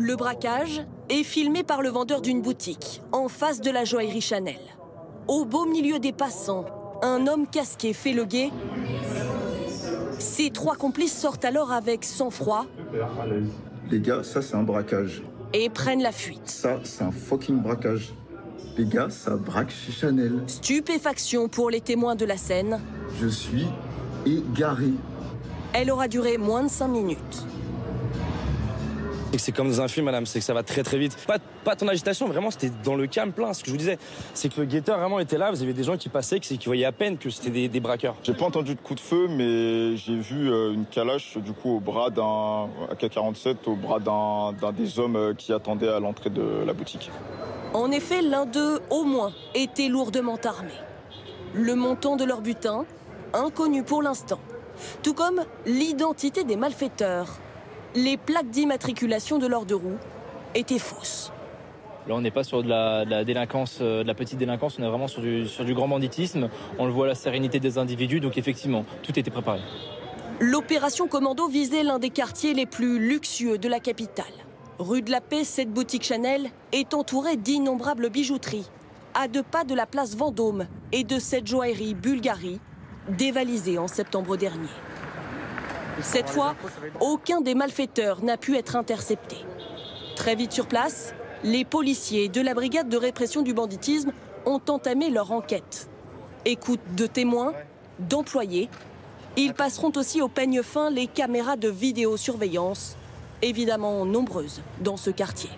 Le braquage est filmé par le vendeur d'une boutique, en face de la joaillerie Chanel. Au beau milieu des passants, un homme casqué fait le guet. Ses trois complices sortent alors avec sang-froid Les gars, ça c'est un braquage. et prennent la fuite. Ça, c'est un fucking braquage. Les gars, ça braque chez Chanel. Stupéfaction pour les témoins de la scène. Je suis égaré. Elle aura duré moins de 5 minutes. C'est que c'est comme dans un film, madame, c'est que ça va très très vite. Pas, pas ton agitation, vraiment, c'était dans le calme plein. Ce que je vous disais, c'est que le guetteur vraiment était là, vous avez des gens qui passaient, qui, qui voyaient à peine que c'était des, des braqueurs. J'ai pas entendu de coup de feu, mais j'ai vu euh, une calache du coup au bras d'un AK-47, au bras d'un d'un des hommes euh, qui attendaient à l'entrée de la boutique. En effet, l'un d'eux, au moins, était lourdement armé. Le montant de leur butin, inconnu pour l'instant. Tout comme l'identité des malfaiteurs. Les plaques d'immatriculation de leurs deux roues étaient fausses. Là, on n'est pas sur de la, de la délinquance, euh, de la petite délinquance, on est vraiment sur du, sur du grand banditisme. On le voit à la sérénité des individus, donc effectivement, tout était préparé. L'opération Commando visait l'un des quartiers les plus luxueux de la capitale. Rue de la Paix, cette boutique Chanel est entourée d'innombrables bijouteries, à deux pas de la place Vendôme et de cette joaillerie Bulgarie, dévalisée en septembre dernier. Cette fois, aucun des malfaiteurs n'a pu être intercepté. Très vite sur place, les policiers de la brigade de répression du banditisme ont entamé leur enquête. Écoute de témoins, d'employés ils passeront aussi au peigne fin les caméras de vidéosurveillance, évidemment nombreuses dans ce quartier.